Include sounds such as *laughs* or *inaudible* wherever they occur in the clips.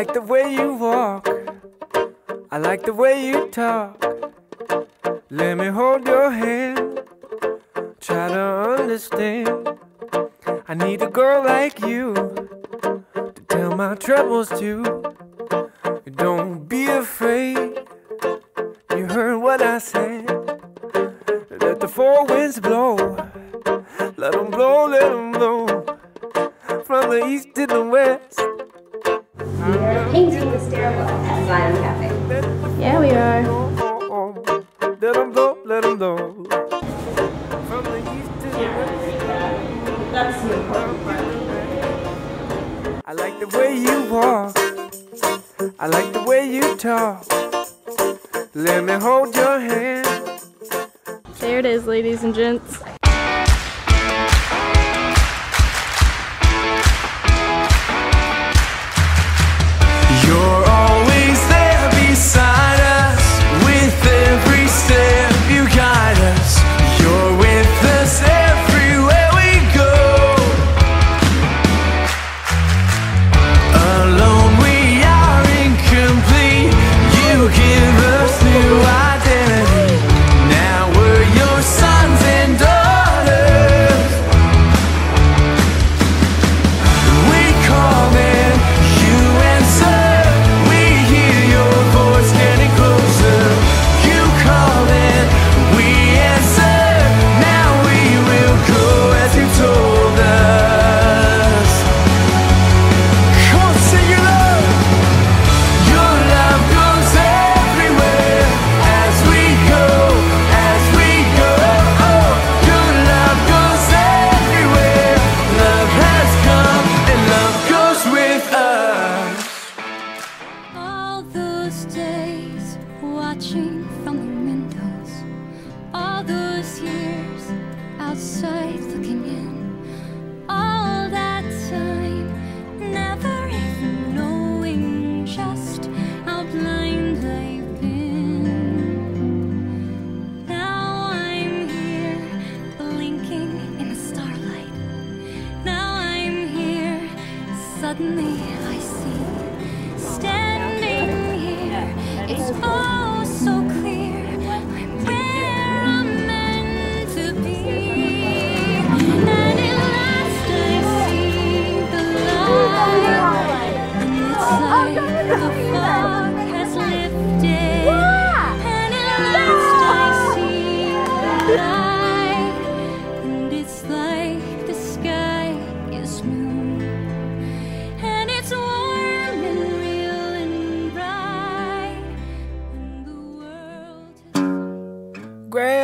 like the way you walk. I like the way you talk. Let me hold your hand. Try to understand. I need a girl like you to tell my troubles to. Don't be afraid. You heard what I said. Let the four winds blow. Let them blow, let them blow. From the east to the west. We painting the stairwell at Zion Cafe. Yeah, we are. Let them blow, let them blow. From the east to the west. That's the important part. I like the way you walk. I like the way you talk. Let me hold your hand. There it is, ladies and gents.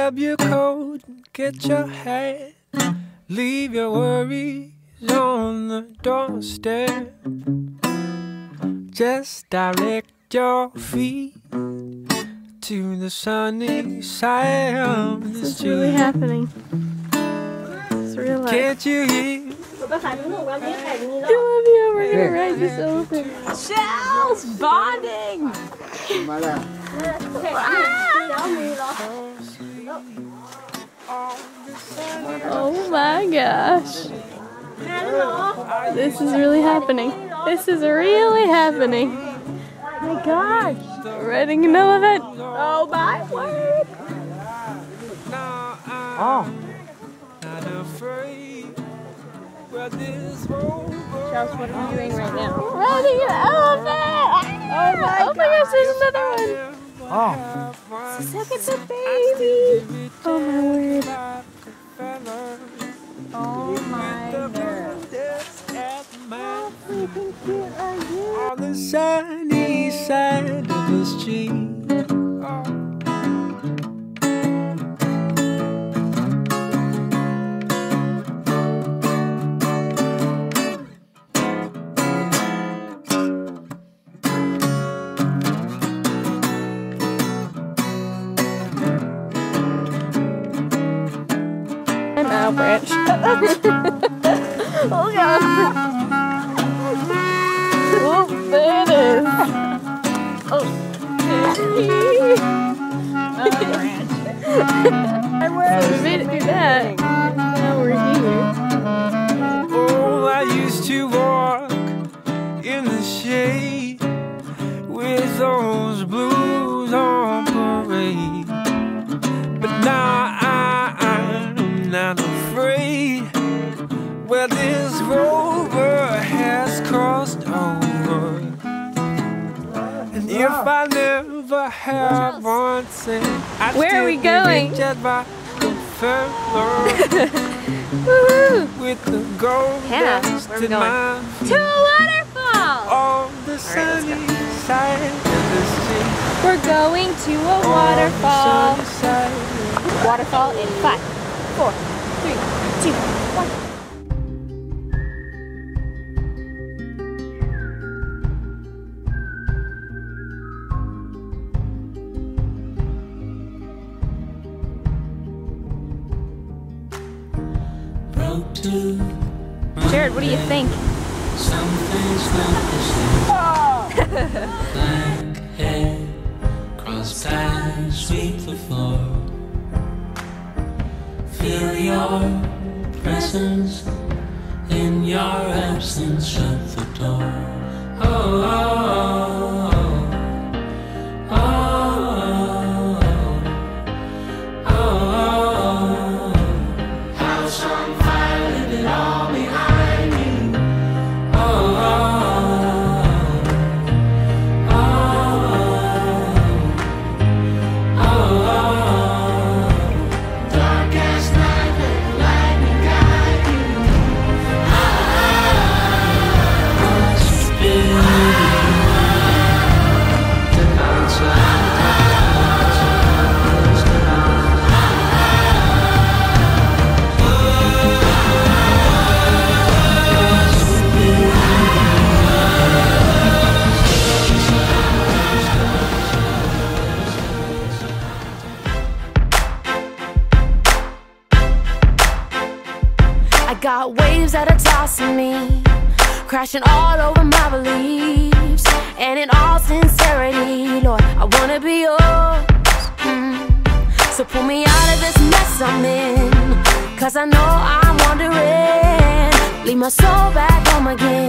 Grab your coat, get your hat, leave your worries on the doorstep. Just direct your feet to the sunny side of the This is really happening. It's real life. Can't you hear? I love you. We're gonna ride this elephant. Shells bonding. *laughs* Oh my gosh. This is really happening. This is really happening. Oh my gosh. Riding an elephant. Oh my word. Oh. Not afraid. Well, this whole world Charles, what are you doing right now? Riding an elephant. Oh my, oh my gosh, there's another one. Oh. Look at the baby. Oh my word. Oh my word. On the sunny side of the street. now, Branch. *laughs* oh god. Oh, there it is. Oh. oh, Branch. so we made it through that. Now we're here. Oh, I used to walk in the shade with those blues on parade. But now I, I'm not well, this rover has crossed over. And if I never had once, eh, I'd Where are we going? rich as my *laughs* with the gold Hannah, dust where are we in going? my To a waterfall! on the sunny side of the street. We're going to a waterfall. Waterfall in five, four, three, two, one. Jared, what do you think? some things not the same. Black hair. Feel your presence in your absence. Shut the door. Oh, oh, oh, waves that are tossing me, crashing all over my beliefs. And in all sincerity, Lord, I wanna be yours. Mm. So pull me out of this mess I'm in, cause I know I'm wandering. Leave my soul back home again.